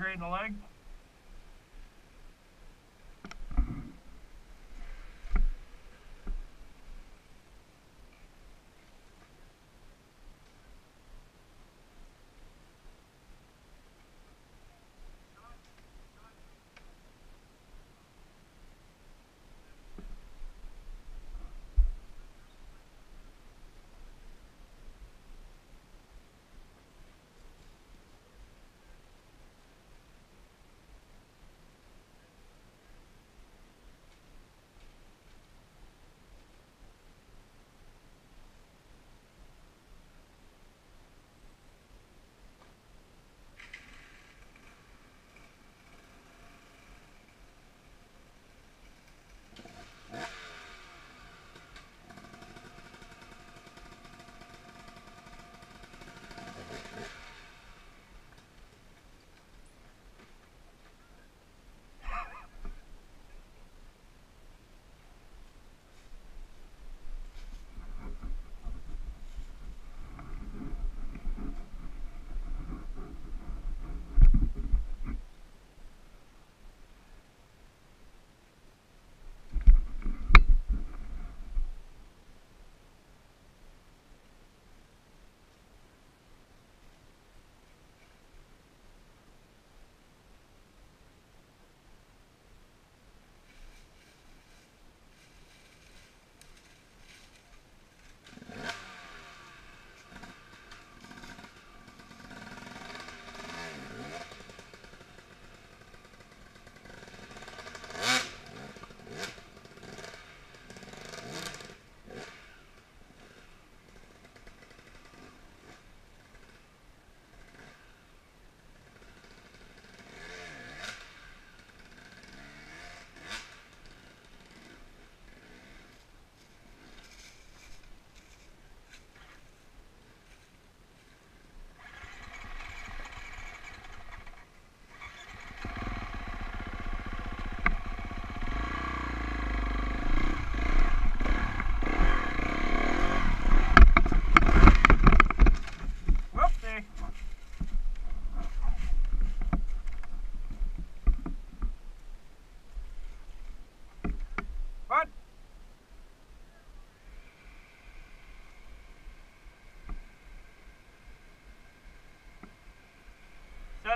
right in the leg.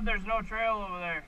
There's no trail over there.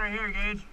Right here, Gage.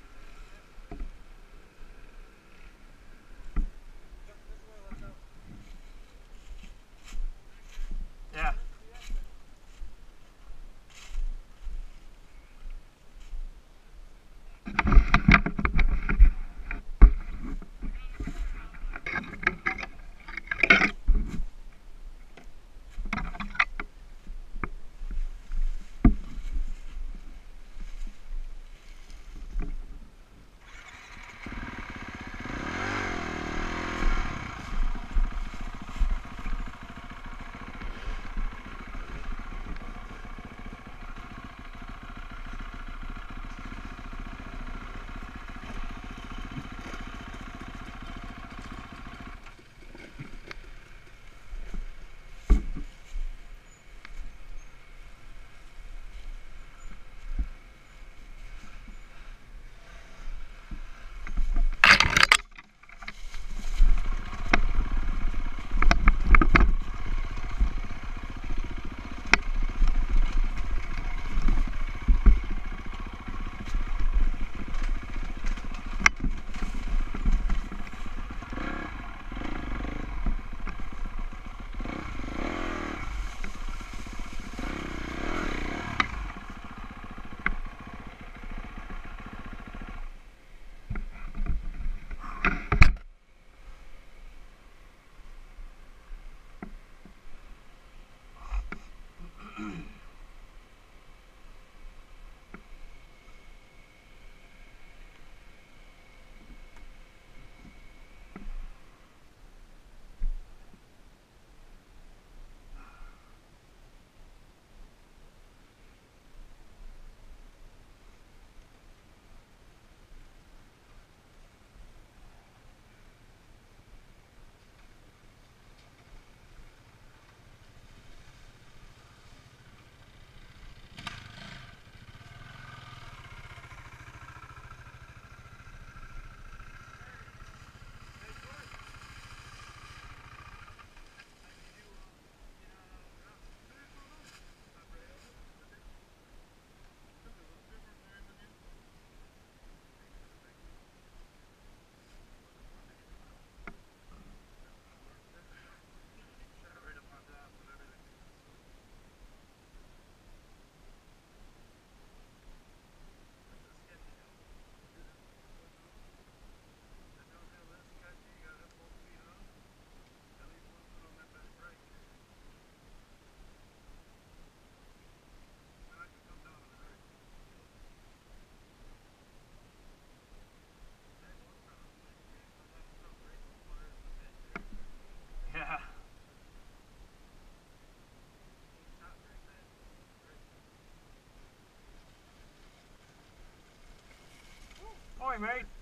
Mate.